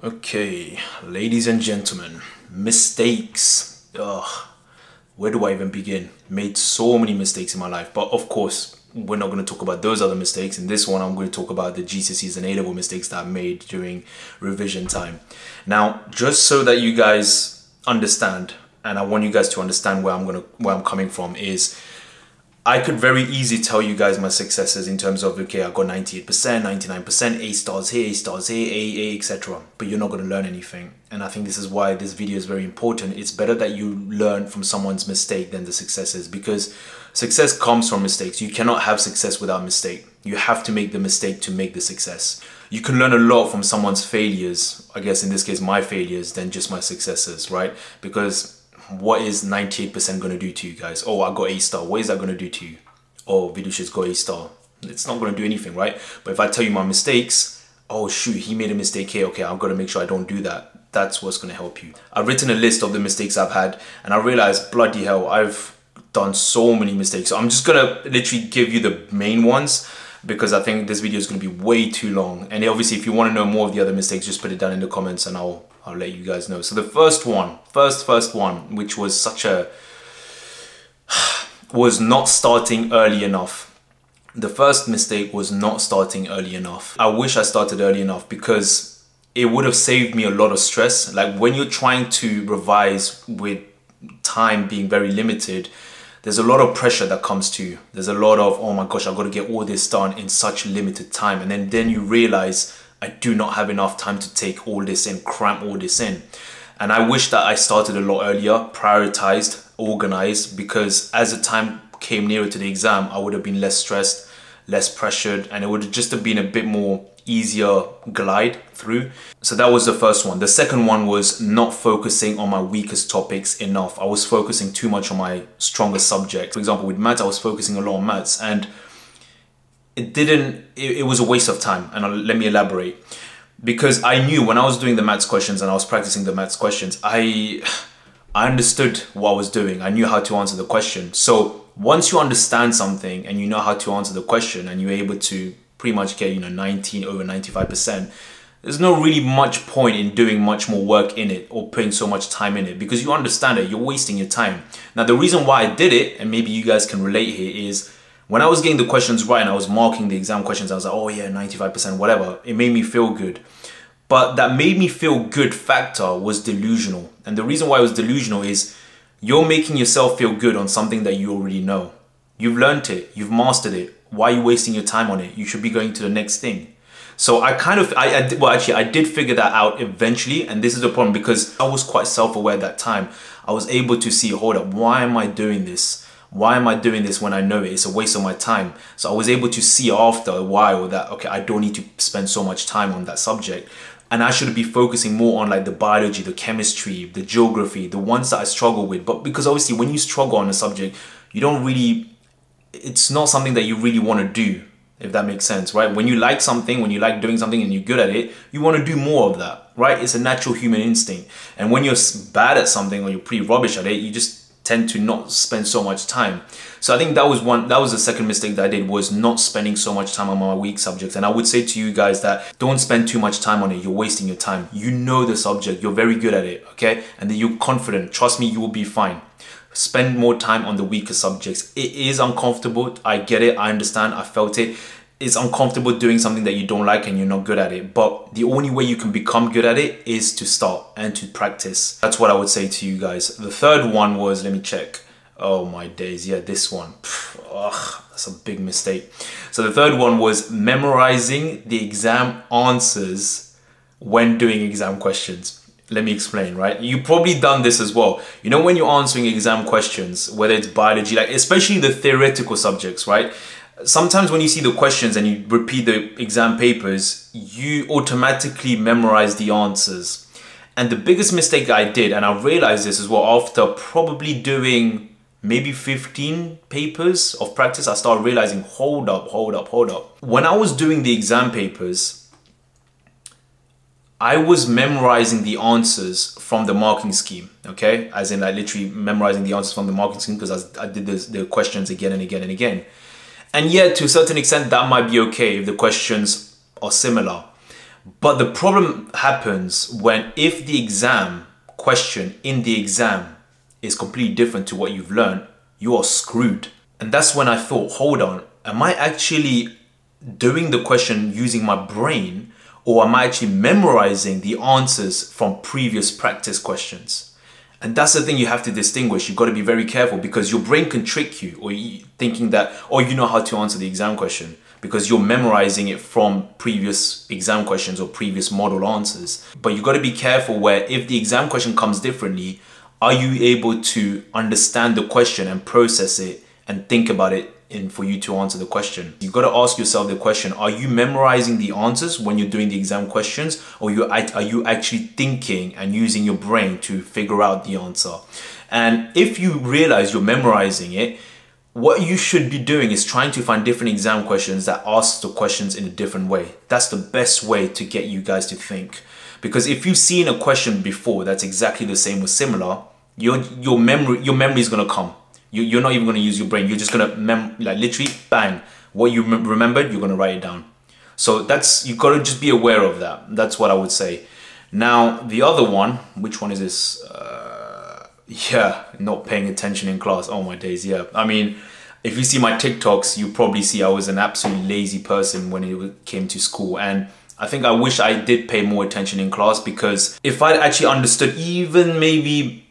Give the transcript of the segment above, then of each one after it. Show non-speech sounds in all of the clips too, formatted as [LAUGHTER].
Okay, ladies and gentlemen, mistakes. Ugh, where do I even begin? Made so many mistakes in my life, but of course, we're not going to talk about those other mistakes. In this one, I'm going to talk about the GCSEs and A-level mistakes that I made during revision time. Now, just so that you guys understand, and I want you guys to understand where I'm gonna where I'm coming from is I could very easily tell you guys my successes in terms of okay, I got 98%, 99%, A stars here, A stars here, A, A, etc. But you're not going to learn anything. And I think this is why this video is very important. It's better that you learn from someone's mistake than the successes because success comes from mistakes. You cannot have success without mistake. You have to make the mistake to make the success. You can learn a lot from someone's failures, I guess in this case my failures, than just my successes, right? Because what is 98% going to do to you guys? Oh, I got A star. What is that going to do to you? Oh, Vidhoosh's got A star. It's not going to do anything, right? But if I tell you my mistakes, oh shoot, he made a mistake here. Okay, I've got to make sure I don't do that. That's what's going to help you. I've written a list of the mistakes I've had and I realized, bloody hell, I've done so many mistakes. So I'm just going to literally give you the main ones because I think this video is going to be way too long. And obviously, if you want to know more of the other mistakes, just put it down in the comments and I'll I'll let you guys know. So the first one, first first one, which was such a [SIGHS] was not starting early enough. The first mistake was not starting early enough. I wish I started early enough because it would have saved me a lot of stress. Like when you're trying to revise with time being very limited, there's a lot of pressure that comes to you. There's a lot of, oh my gosh, I've got to get all this done in such limited time. And then, then you realize I do not have enough time to take all this in, cram all this in. And I wish that I started a lot earlier, prioritized, organized, because as the time came nearer to the exam, I would have been less stressed, less pressured, and it would have just have been a bit more easier glide through. So that was the first one. The second one was not focusing on my weakest topics enough. I was focusing too much on my strongest subject. For example, with maths, I was focusing a lot on maths and it didn't, it, it was a waste of time. And I'll, let me elaborate. Because I knew when I was doing the maths questions and I was practicing the maths questions, I, I understood what I was doing. I knew how to answer the question. So once you understand something and you know how to answer the question and you're able to pretty much get, you know, 19 over 95%, there's no really much point in doing much more work in it or putting so much time in it because you understand it, you're wasting your time. Now, the reason why I did it, and maybe you guys can relate here, is when I was getting the questions right and I was marking the exam questions, I was like, oh yeah, 95%, whatever. It made me feel good. But that made me feel good factor was delusional. And the reason why it was delusional is you're making yourself feel good on something that you already know. You've learned it, you've mastered it. Why are you wasting your time on it? You should be going to the next thing. So I kind of, I, I well actually I did figure that out eventually and this is the problem because I was quite self-aware at that time. I was able to see, hold up, why am I doing this? Why am I doing this when I know it? It's a waste of my time. So I was able to see after a while that, okay, I don't need to spend so much time on that subject. And I should be focusing more on like the biology, the chemistry, the geography, the ones that I struggle with. But because obviously when you struggle on a subject, you don't really, it's not something that you really want to do, if that makes sense, right? When you like something, when you like doing something and you're good at it, you want to do more of that, right? It's a natural human instinct. And when you're bad at something or you're pretty rubbish at it, you just tend to not spend so much time. So I think that was one, that was the second mistake that I did was not spending so much time on my weak subjects. And I would say to you guys that don't spend too much time on it. You're wasting your time. You know the subject. You're very good at it. Okay. And then you're confident. Trust me, you will be fine. Spend more time on the weaker subjects. It is uncomfortable. I get it. I understand. I felt it it's uncomfortable doing something that you don't like and you're not good at it. But the only way you can become good at it is to start and to practice. That's what I would say to you guys. The third one was, let me check. Oh my days, yeah, this one. ugh, that's a big mistake. So the third one was memorizing the exam answers when doing exam questions. Let me explain, right? You probably done this as well. You know when you're answering exam questions, whether it's biology, like especially the theoretical subjects, right? Sometimes when you see the questions and you repeat the exam papers, you automatically memorize the answers. And the biggest mistake I did, and I realized this as well after probably doing maybe 15 papers of practice, I started realizing, hold up, hold up, hold up. When I was doing the exam papers, I was memorizing the answers from the marking scheme, okay? As in like literally memorizing the answers from the marking scheme because I, did the questions again and again and again. And yet, to a certain extent, that might be okay if the questions are similar. But the problem happens when if the exam question in the exam is completely different to what you've learned, you are screwed. And that's when I thought, hold on, am I actually doing the question using my brain or am I actually memorizing the answers from previous practice questions? And that's the thing you have to distinguish. You've got to be very careful because your brain can trick you or you thinking that, oh, you know how to answer the exam question because you're memorizing it from previous exam questions or previous model answers. But you've got to be careful where if the exam question comes differently, are you able to understand the question and process it and think about it in for you to answer the question. You've got to ask yourself the question, are you memorizing the answers when you're doing the exam questions or you are you actually thinking and using your brain to figure out the answer? And if you realize you're memorizing it, what you should be doing is trying to find different exam questions that ask the questions in a different way. That's the best way to get you guys to think. Because if you've seen a question before that's exactly the same or similar, your your memory your memory is gonna come. You, you're not even gonna use your brain. You're just gonna mem like literally bang what you remembered. You're gonna write it down. So that's you gotta just be aware of that. That's what I would say. Now the other one, which one is this? Uh, yeah, not paying attention in class. Oh my days, yeah. I mean, if you see my TikToks, you probably see I was an absolutely lazy person when it came to school and. I think I wish I did pay more attention in class because if I'd actually understood even maybe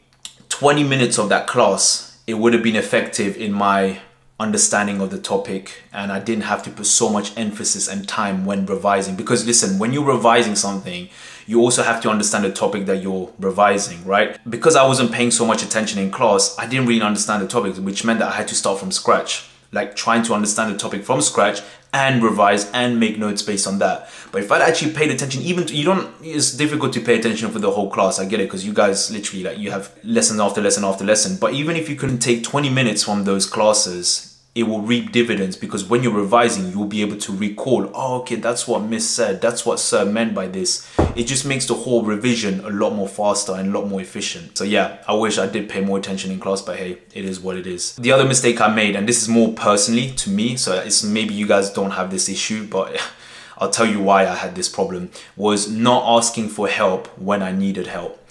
20 minutes of that class, it would have been effective in my understanding of the topic and I didn't have to put so much emphasis and time when revising. Because listen when you're revising something you also have to understand the topic that you're revising right? Because I wasn't paying so much attention in class I didn't really understand the topic which meant that I had to start from scratch. Like trying to understand the topic from scratch and revise and make notes based on that. But if I'd actually paid attention, even to, you don't, it's difficult to pay attention for the whole class. I get it because you guys literally like you have lesson after lesson after lesson. But even if you couldn't take 20 minutes from those classes it will reap dividends because when you're revising, you'll be able to recall, oh, okay, that's what Miss said. That's what Sir meant by this. It just makes the whole revision a lot more faster and a lot more efficient. So yeah, I wish I did pay more attention in class, but hey, it is what it is. The other mistake I made, and this is more personally to me, so it's maybe you guys don't have this issue, but [LAUGHS] I'll tell you why I had this problem, was not asking for help when I needed help.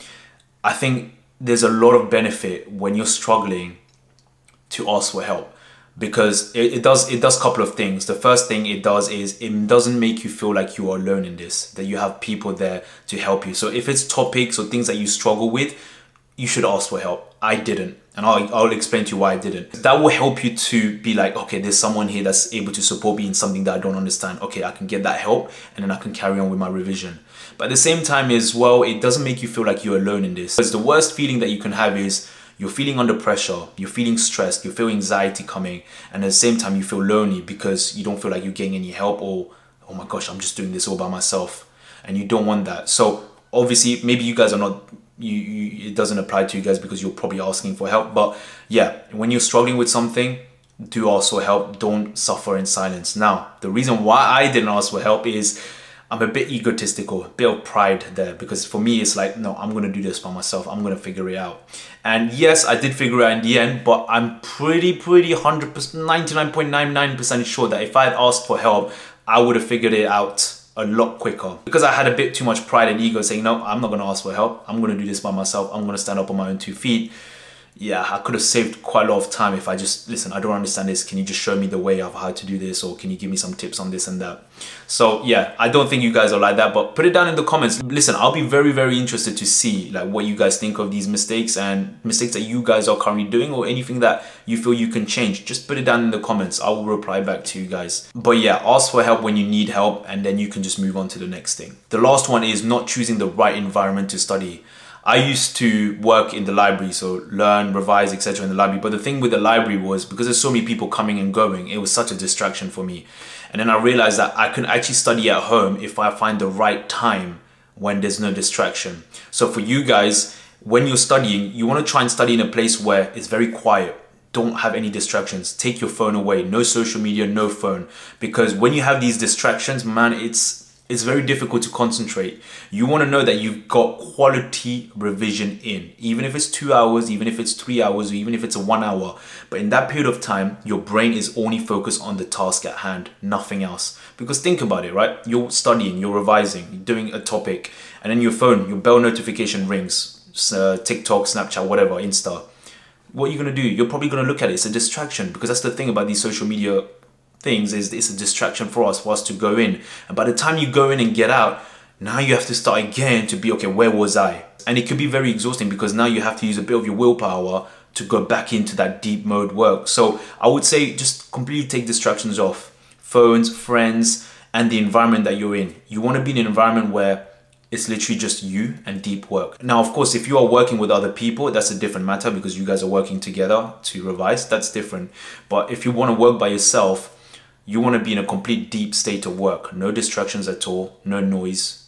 I think there's a lot of benefit when you're struggling to ask for help because it, it does it does a couple of things. The first thing it does is it doesn't make you feel like you are alone in this that you have people there to help you. So if it's topics or things that you struggle with you should ask for help. I didn't and I'll, I'll explain to you why i didn't. That will help you to be like okay there's someone here that's able to support me in something that i don't understand. Okay i can get that help and then i can carry on with my revision. But at the same time as well it doesn't make you feel like you're alone in this. Because the worst feeling that you can have is you're feeling under pressure, you're feeling stressed, you feel anxiety coming, and at the same time you feel lonely because you don't feel like you're getting any help or oh my gosh, I'm just doing this all by myself. And you don't want that. So obviously maybe you guys are not you, you it doesn't apply to you guys because you're probably asking for help. But yeah, when you're struggling with something, do also help. Don't suffer in silence. Now, the reason why I didn't ask for help is I'm a bit egotistical, a bit of pride there because for me it's like, no, I'm gonna do this by myself. I'm gonna figure it out. And yes, I did figure it out in the end, but I'm pretty, pretty 100%, 99.99% sure that if I had asked for help, I would have figured it out a lot quicker because I had a bit too much pride and ego saying, no, I'm not gonna ask for help. I'm gonna do this by myself. I'm gonna stand up on my own two feet yeah, I could have saved quite a lot of time if I just listen. I don't understand this. Can you just show me the way of how to do this, or can you give me some tips on this and that? So yeah, I don't think you guys are like that, but put it down in the comments. Listen, I'll be very very interested to see like what you guys think of these mistakes and mistakes that you guys are currently doing, or anything that you feel you can change. Just put it down in the comments. I will reply back to you guys. But yeah, ask for help when you need help, and then you can just move on to the next thing. The last one is not choosing the right environment to study. I used to work in the library, so learn, revise, etc. in the library. But the thing with the library was because there's so many people coming and going, it was such a distraction for me. And then I realized that I can actually study at home if I find the right time when there's no distraction. So for you guys, when you're studying, you want to try and study in a place where it's very quiet. Don't have any distractions. Take your phone away. No social media, no phone. Because when you have these distractions, man, it's it's very difficult to concentrate. You want to know that you've got quality revision in, even if it's two hours, even if it's three hours, or even if it's a one hour. But in that period of time, your brain is only focused on the task at hand, nothing else. Because think about it, right? You're studying, you're revising, you're doing a topic, and then your phone, your bell notification rings, uh, TikTok, Snapchat, whatever, Insta. What are you gonna do? You're probably gonna look at it. It's a distraction because that's the thing about these social media things is it's a distraction for us for us to go in and by the time you go in and get out now you have to start again to be okay where was i and it could be very exhausting because now you have to use a bit of your willpower to go back into that deep mode work so i would say just completely take distractions off phones friends and the environment that you're in you want to be in an environment where it's literally just you and deep work. Now, of course, if you are working with other people, that's a different matter because you guys are working together to revise. That's different. But if you want to work by yourself, you want to be in a complete deep state of work. No distractions at all, no noise.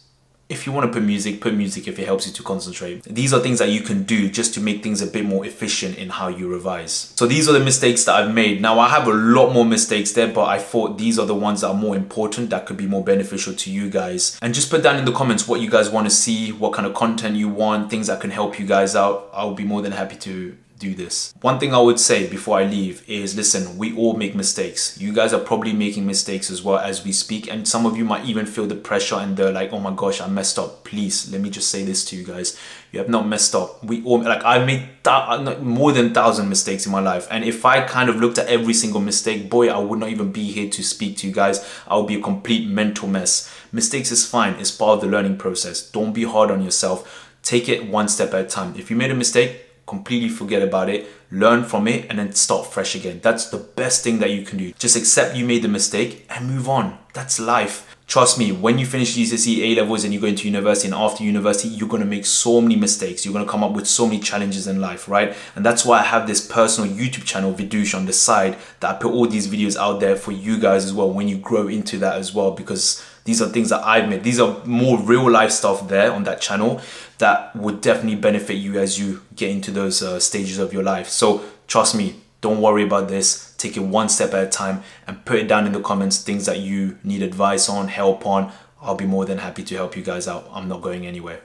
If you want to put music, put music if it helps you to concentrate. These are things that you can do just to make things a bit more efficient in how you revise. So these are the mistakes that I've made. Now I have a lot more mistakes there, but I thought these are the ones that are more important that could be more beneficial to you guys. And just put down in the comments what you guys want to see, what kind of content you want, things that can help you guys out. I'll be more than happy to do this. One thing I would say before I leave is listen, we all make mistakes. You guys are probably making mistakes as well as we speak and some of you might even feel the pressure and they're like, oh my gosh, I messed up. Please, let me just say this to you guys. You have not messed up. We all, like I made uh, more than thousand mistakes in my life. And if I kind of looked at every single mistake, boy, I would not even be here to speak to you guys. I would be a complete mental mess. Mistakes is fine. It's part of the learning process. Don't be hard on yourself. Take it one step at a time. If you made a mistake, completely forget about it, learn from it, and then start fresh again. That's the best thing that you can do. Just accept you made the mistake and move on. That's life. Trust me, when you finish GCSE A levels and you go into university and after university, you're gonna make so many mistakes. You're gonna come up with so many challenges in life, right? And that's why I have this personal YouTube channel, Vidhoosh, on the side that I put all these videos out there for you guys as well when you grow into that as well because these are things that I've made. These are more real life stuff there on that channel that would definitely benefit you as you get into those uh, stages of your life. So trust me, don't worry about this. Take it one step at a time and put it down in the comments, things that you need advice on, help on. I'll be more than happy to help you guys out. I'm not going anywhere.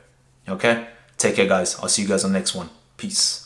Okay? Take care, guys. I'll see you guys on the next one. Peace.